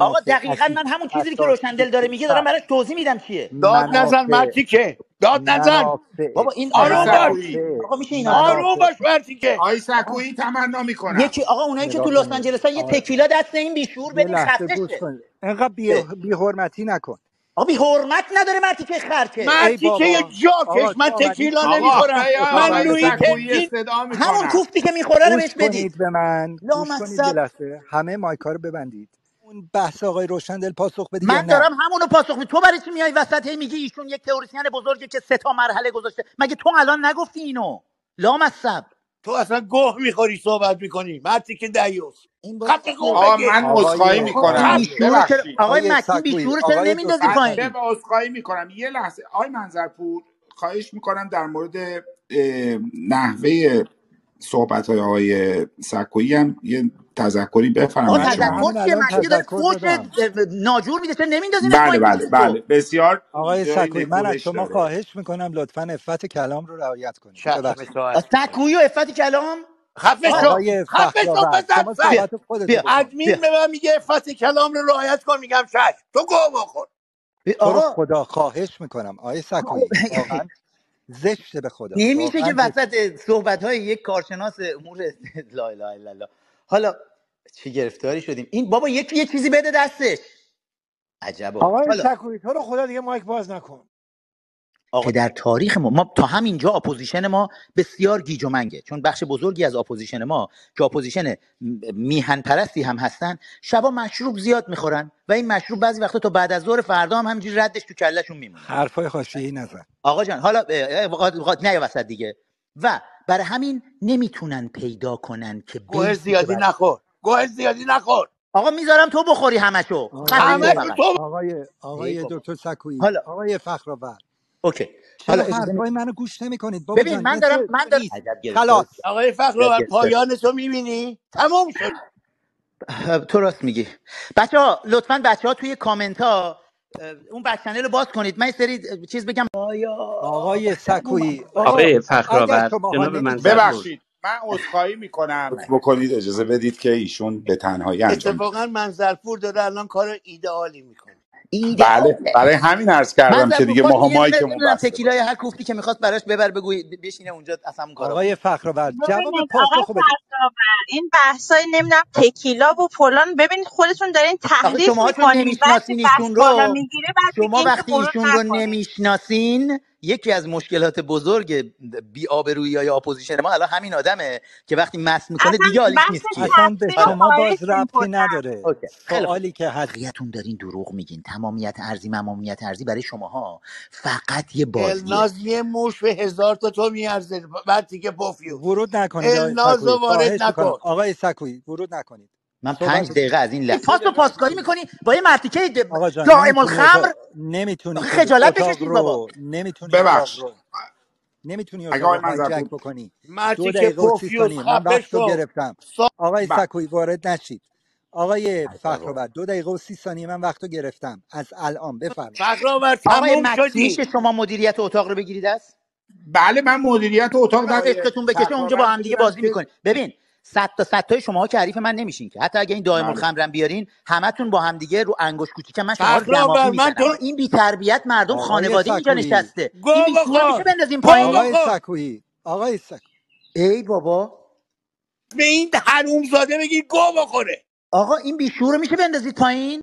آقا دقیقا من همون چیزی که اساسی روشندل داره میگه دارم کشور براش توضیح میدم چیه. داد نزن منافع مرتیکه داد نزن. بابا این آروم باش. آقا میشه این آروم منافع باش مرتیکه آقای آه. سکویی تمنا می‌کنم. یکی آقا اونایی که تو نگاه لس آنجلسن یه آقا تکیلا دست این بیشور یه بدین لحظه خفه گوش شه. کنید. انقدر بی, اه. بی حرمتی نکن. آقا بی حرمت نداره مرتی که خرکه ای مرتیکه بابا. جاکش آقا من تو آمدی تکیلا آقا نمی‌خورم. من آمدی لویی همون می‌کنم. کوفتی که می‌خوره رو گوش بهش بدید. کنید به من. گوش کنید یه لامصب. لحظه. همه مایکا رو ببندید. اون بحث آقای روشندل پاسخ بدی من دارم همونو پاسخ میدم. تو برای چی میای وسط هی میگی ایشون یک تئوریسین بزرگه که سه تا مرحله گذاشته؟ مگه تو الان نگفتی اینو؟ لامصب. تو اصلا گوه می‌خوری صحبت می‌کنی. دیوس این باز خفه چیه گوه آقا بگه. من عذرخواهی می‌کنم. آقای سکویی بیشور چرا نمیندازی پایین به عذرخواهی می‌کنم. یه لحظه. آقای منظرپور خواهش می‌کنم در مورد نحوه صحبت های آقای سکویی هم یه تذکری بفرمایید تذکر الان متین داره؟ فوش ناجور میده چرا نمیندازینش بله بله بیشور بله. بسیار آقای سکویی من از شما خواهش می‌کنم لطفا افت کلام رو رعایت کنید. سکویی و افت کلام؟ خفه شو. خفه شو بزن ادمین به من میگه فصل کلام رو رعایت کن میگم شش تو گو بخور. آقا. خدا خواهش می‌کنم. آقای سکویی واقعا زشته به خدا. نمیشه که واقعا زشته وسط صحبت های یک کارشناس امور لا اله الا الله. حالا چه گرفتاری شدیم؟ این بابا یکی یه چیزی بده دستش. عجبا. آقای حالا سکویی تو رو خدا دیگه mic باز نکن. آقا که در تاریخ ما ما تا همینجا opposition ما بسیار گیج و منگه. چون بخش بزرگی از opposition ما که opposition میهن پرستی هم هستن شبا مشروب زیاد می‌خورن و این مشروب بعضی وقتا تا بعد از ظهر فردا هم همینجوری ردش تو کلهشون میمونه. حرفای حاشیه‌ای نزن. آقا جان حالا نه وسط دیگه. و برای همین نمی‌تونن پیدا کنن که گوه بیسی که زیادی نخور. گوه زیادی نخور. آقا می‌ذارم تو بخوری همشو. آقای تو تو آقای دکتر سکویی حالا آقای فخرآور. اوکی. حالا حرفای منو گوش نمی کنید بابا ببین من دارم من دارم خلاص. آقای فخر پایان تو می‌بینی؟ تموم شد. تو راست میگی. بچه ها لطفا بچه ها توی کامنت ها اون بک چنل رو باز کنید. من سری چیز بگم. آیا آقای سکویی آقای فخرآور شماها جناب منصرپور ببخشید من عذرخواهی می‌کنم. لطف بکنید اجازه بدید که ایشون به تنهایی انجام بده. اتفاقا منظرپور داره الان کار ایدئالی می‌کنه. بله برای همین عرض کردم که دیگه ماها مایکمون بسته تکیلای هر کوفتی که می‌خواست براش ببر بگو بشینه اونجا اصلا اون کارا آقای فخرآور جواب بدید. فرزانه این بحثای نمی‌دونم تکیلا و فلان ببینید خودتون دارین تحریف شما می‌کنین بعد نمی‌شناسین ایشون رو. بعد شما وقتی ایشون رو نمی‌شناسین یکی از مشکلات بزرگ بی آبرویی های opposition ما الان همین آدمه که وقتی مست می‌کنه دیگه حالیش بحث نیست اصلا به شما باز ربطی نداره. سوالی که هست. بقیه‌تون دارین دروغ میگین. تمامیت ارضی ممامیت ارضی برای شماها فقط یه بازیه. الناز یه موش به هزار تا تو میارزه. بعد دیگه پوفیوس ورود نکنید الناز وارد نکن. آقای سکویی ورود نکنید. من پنج دقیقه از این لحظه پاس دقیقه پاسکاری می‌کنی؟ با یه مرتیکه دائم الخمر؟ نمی‌تونی خجالت بکشید بابا. نمی‌تونی ببخش. نمی‌تونی اگه اتاق آقای بکنی. دو که دقیقه پوفیوس ثانیه من وقت گرفتم. آقای بله. سکوی وارد نشید. آقای فخرآور دو دقیقه و سی ثانیه من وقت رو گرفتم. از الان بفرمایید. آقای تموم شدی. شما مدیریت اتاق رو بگیرید است بله من مدیریت اتاق در بکشه اونجا با هم دیگه بازی می‌کنید ببین صد تا صد تای شماها که حریف من نمیشین که. حتی اگه این دائم بله. الخمرم بیارین همتون با هم دیگه رو انگوش کوچیکم من شما رو من تو این بی تربیت مردم خانواده اینجا سکویی. نشسته. این میشه بندازیم پایین. آقای سکویی. آقای سک ای بابا. به این حروم زاده بگی گو بخوره. آقا این بیشور رو میشه بندازید پایین؟